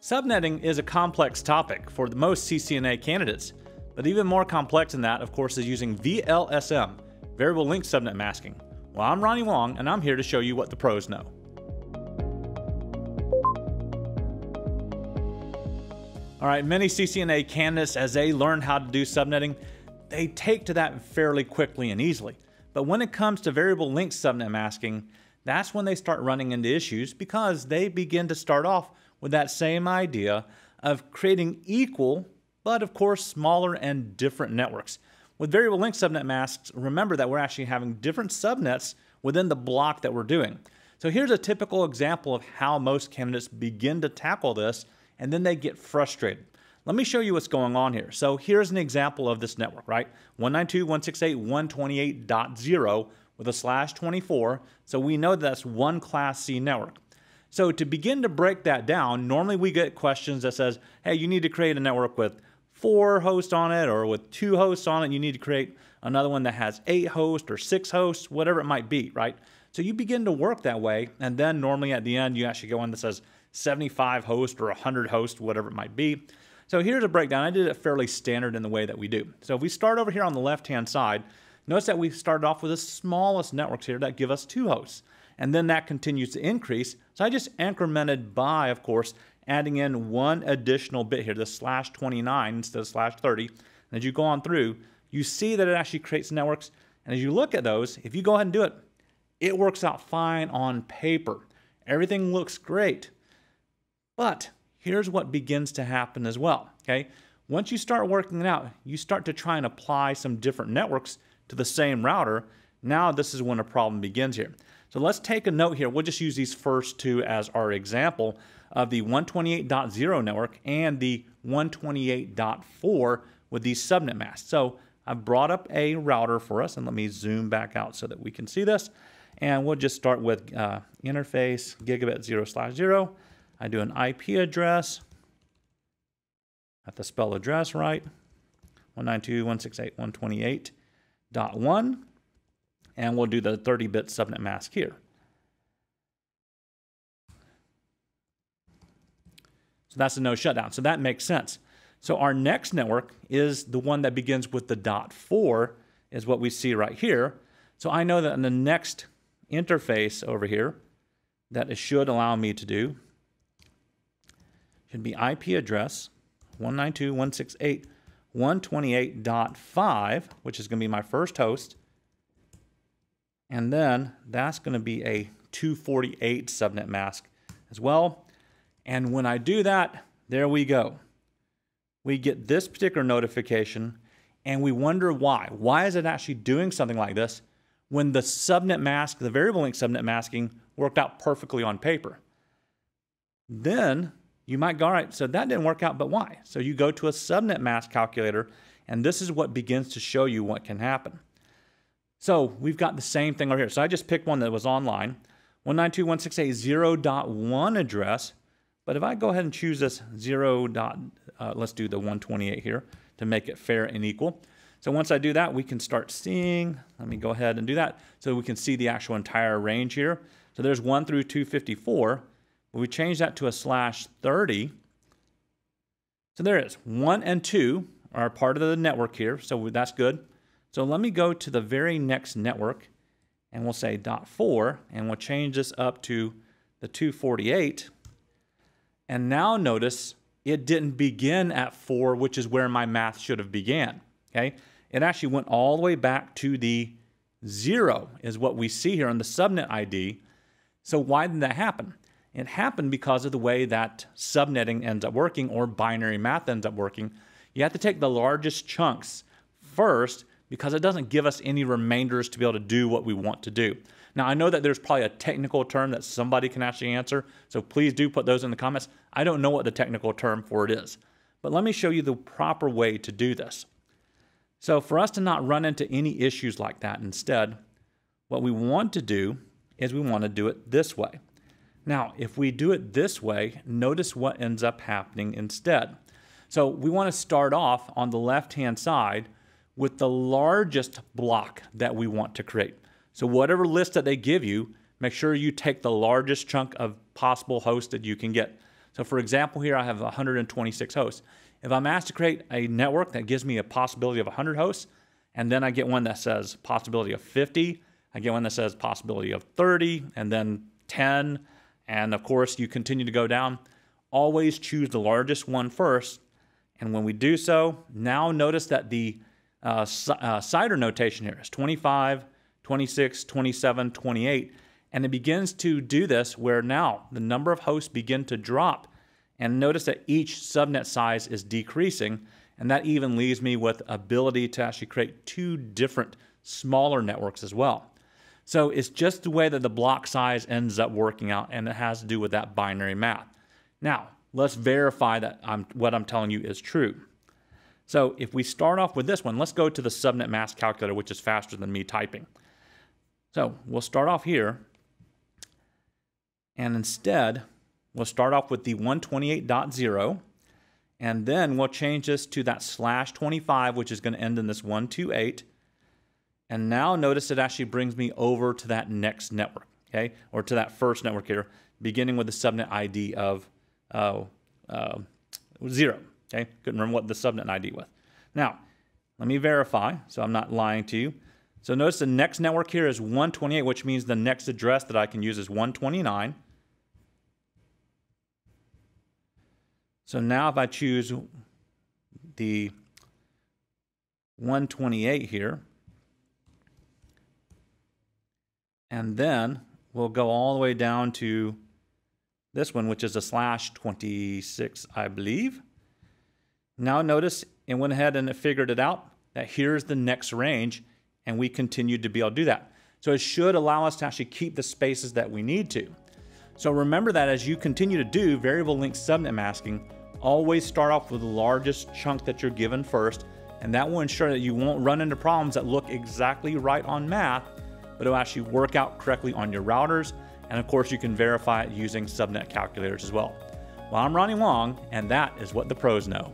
Subnetting is a complex topic for the most CCNA candidates, but even more complex than that, of course, is using VLSM, Variable Length Subnet Masking. Well, I'm Ronnie Wong, and I'm here to show you what the pros know. All right, many CCNA candidates, as they learn how to do subnetting, they take to that fairly quickly and easily. But when it comes to variable length subnet masking, that's when they start running into issues because they begin to start off with that same idea of creating equal, but of course smaller and different networks. With variable length subnet masks, remember that we're actually having different subnets within the block that we're doing. So here's a typical example of how most candidates begin to tackle this and then they get frustrated. Let me show you what's going on here. So here's an example of this network, right? 192.168.128.0 with a slash 24. So we know that that's one class C network. So to begin to break that down, normally we get questions that says, hey, you need to create a network with four hosts on it or with two hosts on it. You need to create another one that has eight hosts or six hosts, whatever it might be, right? So you begin to work that way. And then normally at the end, you actually go in that says 75 hosts or 100 hosts, whatever it might be. So here's a breakdown. I did it fairly standard in the way that we do. So if we start over here on the left-hand side, notice that we started off with the smallest networks here that give us two hosts and then that continues to increase. So I just incremented by, of course, adding in one additional bit here, the slash 29 instead of slash 30. And as you go on through, you see that it actually creates networks. And as you look at those, if you go ahead and do it, it works out fine on paper. Everything looks great. But here's what begins to happen as well, okay? Once you start working it out, you start to try and apply some different networks to the same router. Now this is when a problem begins here. So let's take a note here. We'll just use these first two as our example of the 128.0 network and the 128.4 with these subnet masks. So I've brought up a router for us, and let me zoom back out so that we can see this. And we'll just start with uh, interface gigabit 0 slash 0. I do an IP address. Have to spell address right. 192.168.128.1 and we'll do the 30-bit subnet mask here. So that's a no shutdown. So that makes sense. So our next network is the one that begins with the dot four is what we see right here. So I know that in the next interface over here that it should allow me to do should be IP address 192.168.128.5, which is going to be my first host. And then that's going to be a 248 subnet mask as well. And when I do that, there we go. We get this particular notification and we wonder why. Why is it actually doing something like this when the subnet mask, the variable length subnet masking, worked out perfectly on paper? Then you might go, all right, so that didn't work out, but why? So you go to a subnet mask calculator, and this is what begins to show you what can happen. So we've got the same thing over here. So I just picked one that was online, 192.168.0.1 address. But if I go ahead and choose this 0. Dot, uh, let's do the 128 here to make it fair and equal. So once I do that, we can start seeing, let me go ahead and do that so we can see the actual entire range here. So there's 1 through 254. But we change that to a slash 30. So there it is. 1 and 2 are part of the network here, so that's good. So let me go to the very next network and we'll say dot four and we'll change this up to the 248. And now notice it didn't begin at four, which is where my math should have began. Okay. It actually went all the way back to the zero is what we see here on the subnet ID. So why did that happen? It happened because of the way that subnetting ends up working or binary math ends up working. You have to take the largest chunks first because it doesn't give us any remainders to be able to do what we want to do. Now, I know that there's probably a technical term that somebody can actually answer, so please do put those in the comments. I don't know what the technical term for it is, but let me show you the proper way to do this. So for us to not run into any issues like that instead, what we want to do is we want to do it this way. Now, if we do it this way, notice what ends up happening instead. So we want to start off on the left-hand side with the largest block that we want to create. So whatever list that they give you, make sure you take the largest chunk of possible hosts that you can get. So for example, here I have 126 hosts. If I'm asked to create a network that gives me a possibility of 100 hosts, and then I get one that says possibility of 50, I get one that says possibility of 30, and then 10, and of course you continue to go down, always choose the largest one first. And when we do so, now notice that the uh, uh, CIDR notation here is 25, 26, 27, 28. And it begins to do this where now the number of hosts begin to drop. And notice that each subnet size is decreasing. And that even leaves me with ability to actually create two different smaller networks as well. So it's just the way that the block size ends up working out, and it has to do with that binary math. Now, let's verify that I'm, what I'm telling you is true. So if we start off with this one, let's go to the subnet mask calculator, which is faster than me typing. So we'll start off here. And instead, we'll start off with the 128.0. And then we'll change this to that slash 25, which is going to end in this 128. And now notice it actually brings me over to that next network, okay? Or to that first network here, beginning with the subnet ID of uh, uh, zero, okay? Couldn't remember what the subnet ID was. Now, let me verify, so I'm not lying to you. So notice the next network here is 128, which means the next address that I can use is 129. So now if I choose the 128 here, and then we'll go all the way down to this one, which is a slash 26, I believe. Now notice it went ahead and it figured it out that here's the next range and we continued to be able to do that. So it should allow us to actually keep the spaces that we need to. So remember that as you continue to do variable length subnet masking, always start off with the largest chunk that you're given first, and that will ensure that you won't run into problems that look exactly right on math, but it'll actually work out correctly on your routers. And of course, you can verify it using subnet calculators as well. Well, I'm Ronnie Wong, and that is what the pros know.